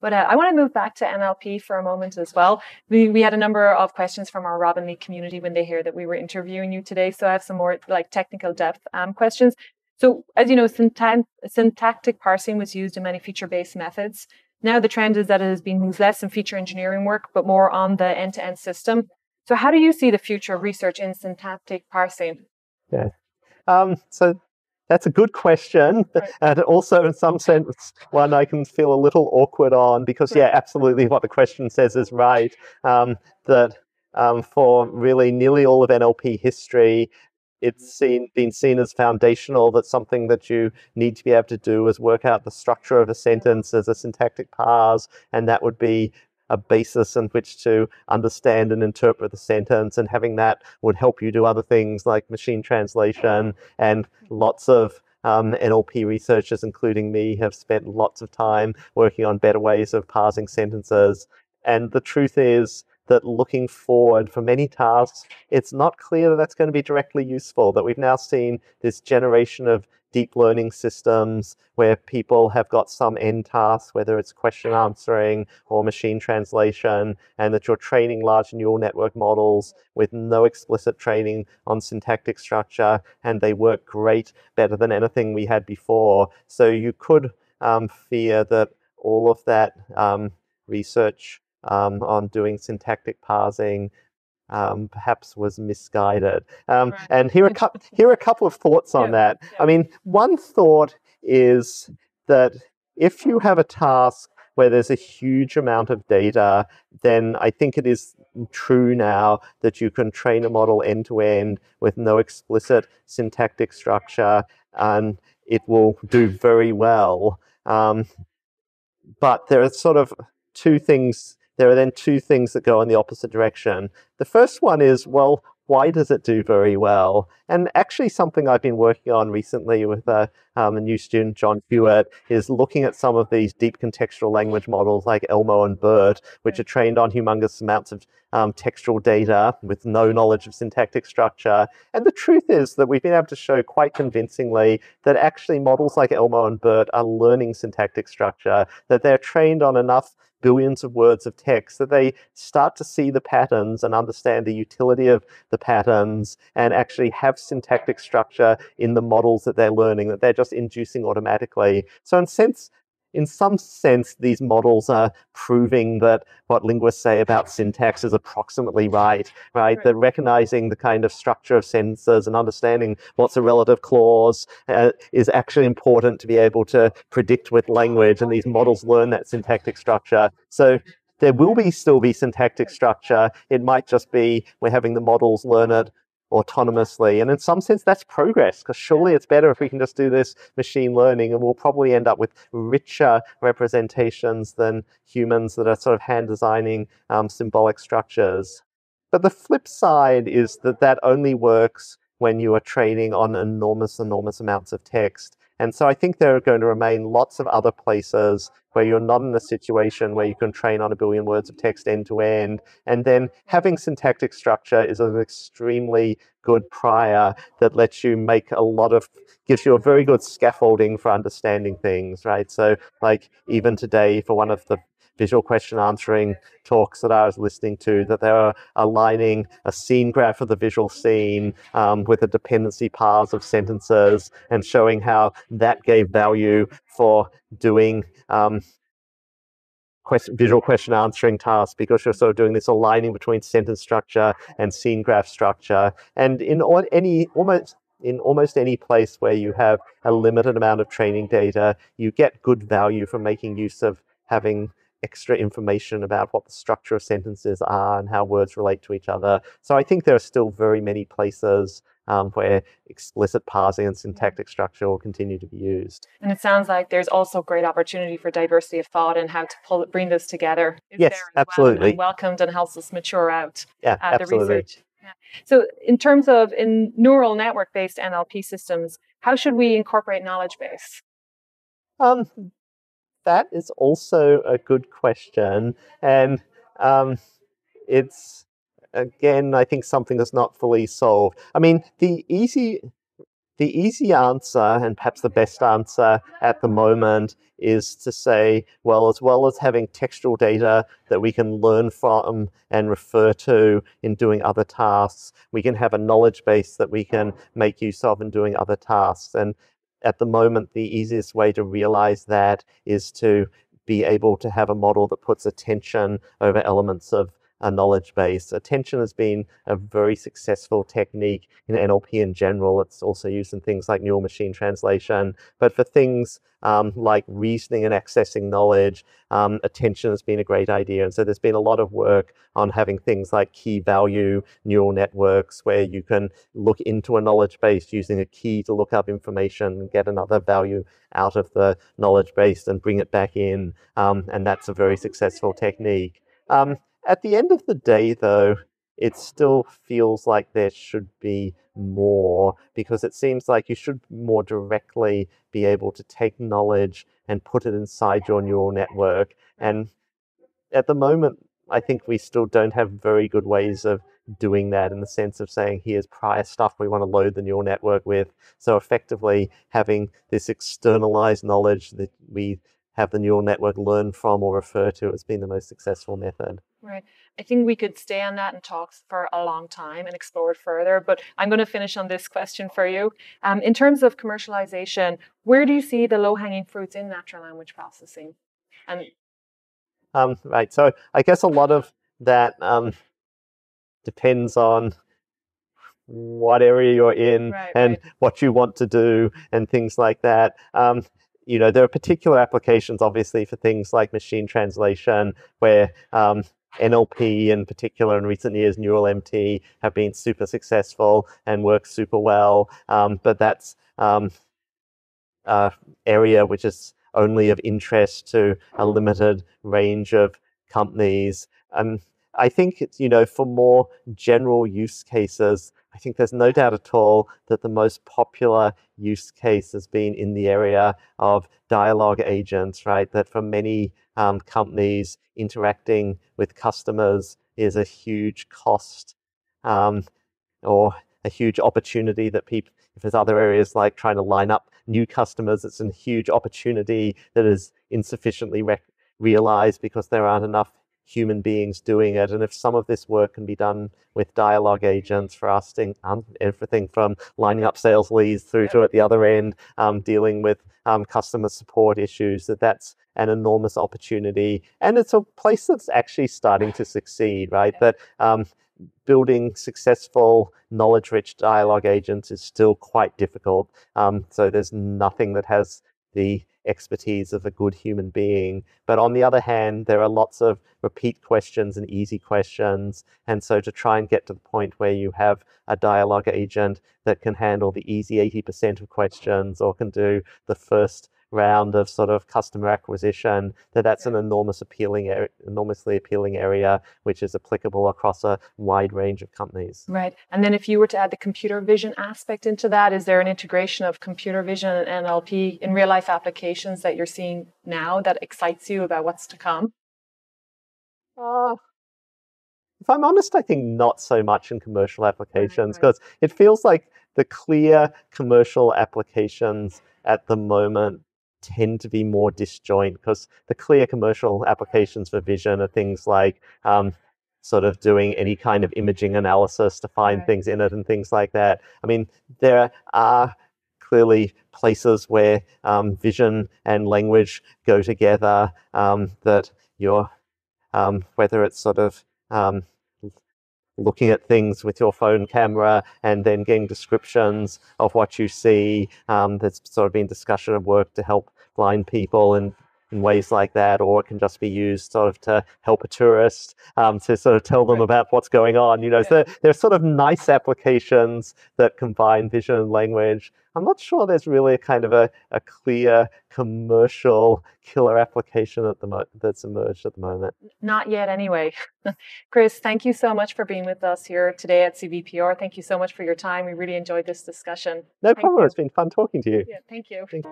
But uh, I want to move back to NLP for a moment as well. We, we had a number of questions from our Robin.ly community when they hear that we were interviewing you today. So I have some more like technical depth um, questions. So as you know, syntactic parsing was used in many feature-based methods. Now the trend is that it is being used less in feature engineering work, but more on the end-to-end system. So how do you see the future of research in syntactic parsing? Yeah. Um, so that's a good question, right. and also in some sense one I can feel a little awkward on because yeah, absolutely what the question says is right. Um, that um, for really nearly all of NLP history, it's seen been seen as foundational. That something that you need to be able to do is work out the structure of a sentence as a syntactic parse, and that would be a basis in which to understand and interpret the sentence, and having that would help you do other things like machine translation and lots of um, NLP researchers, including me, have spent lots of time working on better ways of parsing sentences. And the truth is that looking forward for many tasks, it's not clear that that's going to be directly useful. That we've now seen this generation of deep learning systems where people have got some end task, whether it's question answering or machine translation, and that you're training large neural network models with no explicit training on syntactic structure, and they work great, better than anything we had before. So you could um, fear that all of that um, research um, on doing syntactic parsing um, perhaps was misguided. Um, right. And here are, cu- here are a couple of thoughts on yeah, that. Yeah. I mean, one thought is that if you have a task where there's a huge amount of data, then I think it is true now that you can train a model end to end with no explicit syntactic structure and it will do very well. Um, but there are sort of two things there are then two things that go in the opposite direction. The first one is, well, why does it do very well? And actually, something I've been working on recently with uh, um, a new student, John Hewitt, is looking at some of these deep contextual language models like ELMo and BERT, which are trained on humongous amounts of um, textual data with no knowledge of syntactic structure. And the truth is that we've been able to show quite convincingly that actually models like ELMo and BERT are learning syntactic structure, that they're trained on enough billions of words of text that they start to see the patterns and understand the utility of the patterns and actually have syntactic structure in the models that they're learning that they're just inducing automatically. So in sense, in some sense, these models are proving that what linguists say about syntax is approximately right, right? right. They're recognizing the kind of structure of sentences and understanding what's a relative clause uh, is actually important to be able to predict with language, and these models learn that syntactic structure. So there will be still be syntactic structure. It might just be we're having the models learn it autonomously. And in some sense, that's progress because surely it's better if we can just do this machine learning and we'll probably end up with richer representations than humans that are sort of hand designing um, symbolic structures. But the flip side is that that only works when you are training on enormous, enormous amounts of text. And so I think there are going to remain lots of other places where you're not in a situation where you can train on a billion words of text end to end. And then having syntactic structure is an extremely good prior that lets you make a lot of, gives you a very good scaffolding for understanding things, right? So, like, even today, for one of the visual question answering talks that I was listening to, that they were aligning a scene graph of the visual scene um, with a dependency parse of sentences and showing how that gave value for doing um, visual question answering tasks because you're sort of doing this aligning between sentence structure and scene graph structure. And in any almost in almost any place where you have a limited amount of training data, you get good value from making use of having extra information about what the structure of sentences are and how words relate to each other. So I think there are still very many places um, where explicit parsing and syntactic structure will continue to be used. And it sounds like there's also great opportunity for diversity of thought and how to pull bring this together. yes, absolutely. Well welcomed and helps us mature out yeah, uh, the research. Yeah. So, in terms of in neural network based NLP systems, how should we incorporate knowledge base? Um, that is also a good question. And um, it's, again, I think something that's not fully solved. I mean, the easy the easy answer, and perhaps the best answer at the moment, is to say, well, as well as having textual data that we can learn from and refer to in doing other tasks, we can have a knowledge base that we can make use of in doing other tasks. And at the moment, the easiest way to realize that is to be able to have a model that puts attention over elements of a knowledge base. Attention has been a very successful technique in NLP in general. It's also used in things like neural machine translation. But for things um, like reasoning and accessing knowledge, um, attention has been a great idea. And so there's been a lot of work on having things like key value neural networks where you can look into a knowledge base using a key to look up information and get another value out of the knowledge base and bring it back in. Um, and that's a very successful technique. Um, at the end of the day, though, it still feels like there should be more because it seems like you should more directly be able to take knowledge and put it inside your neural network. And at the moment, I think we still don't have very good ways of doing that in the sense of saying, here's prior stuff we want to load the neural network with. So effectively having this externalized knowledge that we have the neural network learn from or refer to has been the most successful method. Right. I think we could stay on that and talk for a long time and explore it further, but I'm going to finish on this question for you. Um, in terms of commercialization, where do you see the low hanging fruits in natural language processing? And um, right. So I guess a lot of that um, depends on what area you're in Right, and right. what you want to do and things like that. Um, you know, there are particular applications, obviously, for things like machine translation, where um, NLP in particular in recent years, Neural MT have been super successful and work super well. Um, but that's um, area which is only of interest to a limited range of companies. Um, I think it's, you know, for more general use cases, I think there's no doubt at all that the most popular use case has been in the area of dialogue agents, right? That for many um, companies, interacting with customers is a huge cost um, or a huge opportunity that people, if there's other areas like trying to line up new customers, it's a huge opportunity that is insufficiently rec- realized because there aren't enough human beings doing it. And if some of this work can be done with dialogue agents for us, um, everything from lining up sales leads through to at the other end, um, dealing with um, customer support issues, that that's an enormous opportunity. And it's a place that's actually starting to succeed, right? That um, building successful knowledge rich dialogue agents is still quite difficult. Um, so there's nothing that has the expertise of a good human being. But on the other hand, there are lots of repeat questions and easy questions. And so to try and get to the point where you have a dialogue agent that can handle the easy 80% of questions or can do the first round of sort of customer acquisition, that that's an enormous appealing, area, enormously appealing area, which is applicable across a wide range of companies. Right. And then if you were to add the computer vision aspect into that, is there an integration of computer vision and NLP in real life applications that you're seeing now that excites you about what's to come? Uh, if I'm honest, I think not so much in commercial applications because it feels like the clear commercial applications at the moment tend to be more disjoint because the clear commercial applications for vision are things like um, sort of doing any kind of imaging analysis to find Right. things in it and things like that. I mean, there are clearly places where um, vision and language go together um, that you're, um, whether it's sort of um, looking at things with your phone camera and then getting descriptions of what you see. Um, there's sort of been discussion of work to help blind people and in ways like that, or it can just be used sort of to help a tourist um, to sort of tell them Right. about what's going on. You know, so there are sort of nice applications that combine vision and language. I'm not sure there's really a kind of a, a clear commercial killer application at the mo- that's emerged at the moment. Not yet, anyway. Chris, thank you so much for being with us here today at CVPR. Thank you so much for your time. We really enjoyed this discussion. No Thank problem. you. It's been fun talking to you. Yeah, thank you. Thank